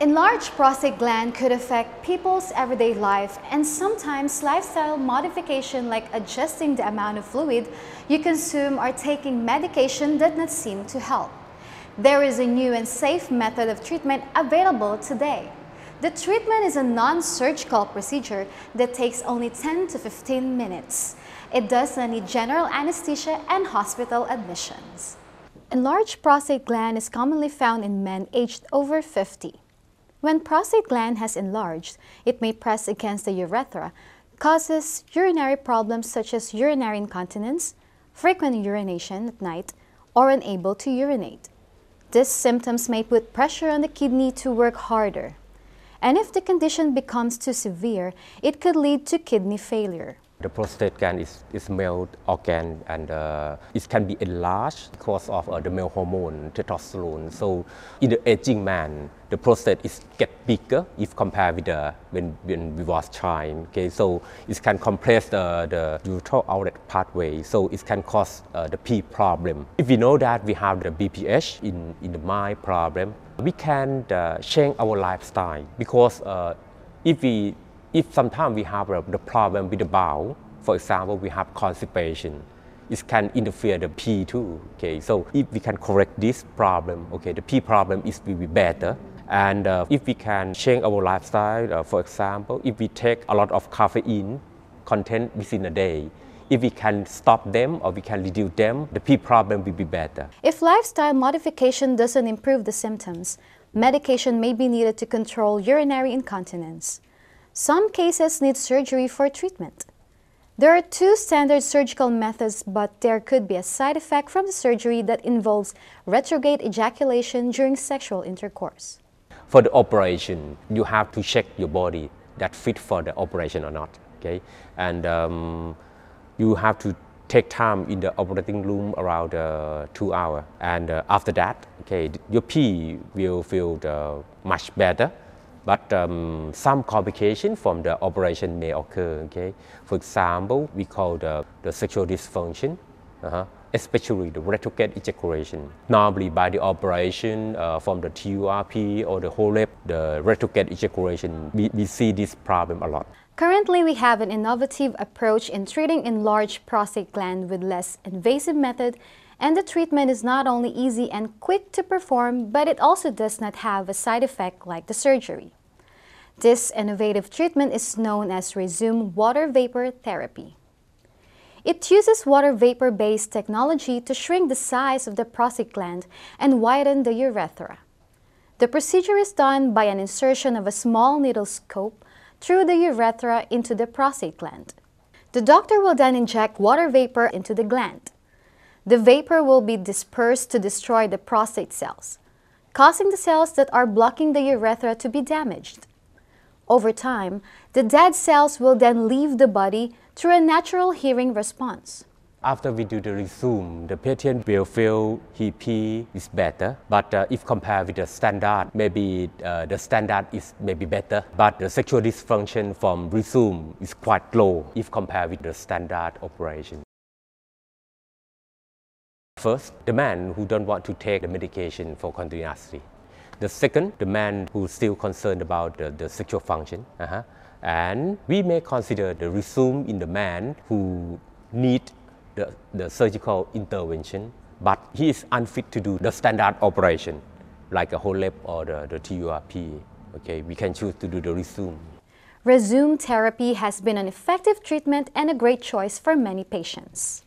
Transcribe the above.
Enlarged prostate gland could affect people's everyday life and sometimes lifestyle modification like adjusting the amount of fluid you consume or taking medication did not seem to help. There is a new and safe method of treatment available today. The treatment is a non-surgical procedure that takes only 10 to 15 minutes. It does not need general anesthesia and hospital admissions. Enlarged prostate gland is commonly found in men aged over 50. When prostate gland has enlarged, it may press against the urethra, causes urinary problems such as urinary incontinence, frequent urination at night, or unable to urinate. These symptoms may put pressure on the kidney to work harder. And if the condition becomes too severe, it could lead to kidney failure. The prostate gland is, is male organ and uh, it can be enlarged because of uh, the male hormone testosterone. So in the aging man, the prostate is get bigger if compared with the when, when we was child. Okay, so it can compress the, the urethral outlet pathway. So it can cause uh, the pee problem. If we know that we have the BPH in, in the mind problem, we can uh, change our lifestyle because uh, if we if sometimes we have the problem with the bowel, for example, we have constipation, it can interfere the P too. Okay, so if we can correct this problem, okay, the P problem is will be better. And uh, if we can change our lifestyle, uh, for example, if we take a lot of caffeine content within a day, if we can stop them or we can reduce them, the P problem will be better. If lifestyle modification doesn't improve the symptoms, medication may be needed to control urinary incontinence. Some cases need surgery for treatment. There are two standard surgical methods, but there could be a side effect from the surgery that involves retrograde ejaculation during sexual intercourse. For the operation, you have to check your body that fit for the operation or not. Okay, and um, you have to take time in the operating room around uh, two hours. And uh, after that, okay, your pee will feel uh, much better but um, some complication from the operation may occur. Okay, for example, we call the, the sexual dysfunction, uh-huh, especially the retrograde ejaculation. Normally, by the operation uh, from the TURP or the HoLEP, the retrograde ejaculation, we, we see this problem a lot. Currently, we have an innovative approach in treating enlarged prostate gland with less invasive method and the treatment is not only easy and quick to perform, but it also does not have a side effect like the surgery. This innovative treatment is known as Rezum Water Vapor Therapy. It uses water vapor-based technology to shrink the size of the prostate gland and widen the urethra. The procedure is done by an insertion of a small needle scope through the urethra into the prostate gland. The doctor will then inject water vapor into the gland. The vapor will be dispersed to destroy the prostate cells, causing the cells that are blocking the urethra to be damaged. Over time, the dead cells will then leave the body through a natural hearing response. After we do the Rezum, the patient will feel he pee is better. But uh, if compared with the standard, maybe uh, the standard is maybe better. But the sexual dysfunction from Rezum is quite low if compared with the standard operation. First, the man who don't want to take the medication for continuously. The second, the man who's still concerned about the, the sexual function. Uh-huh. And we may consider the Rezum in the man who need the, the surgical intervention, but he is unfit to do the standard operation, like a HoLEP or the, the TURP. Okay, we can choose to do the Rezum. Rezum therapy has been an effective treatment and a great choice for many patients.